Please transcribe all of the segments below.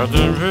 Ba-da-da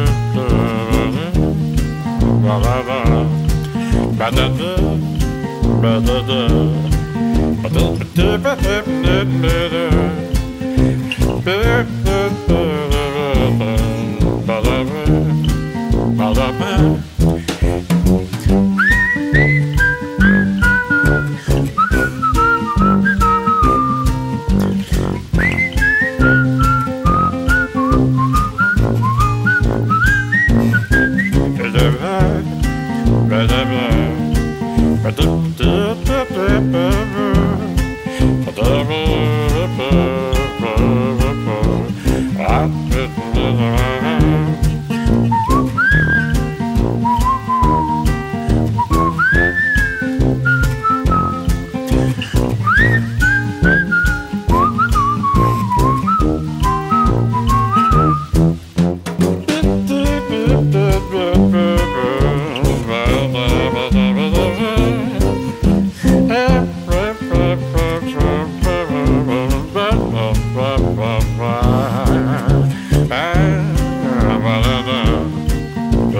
Ba-da-da. Ba-da-da. Forever, forever.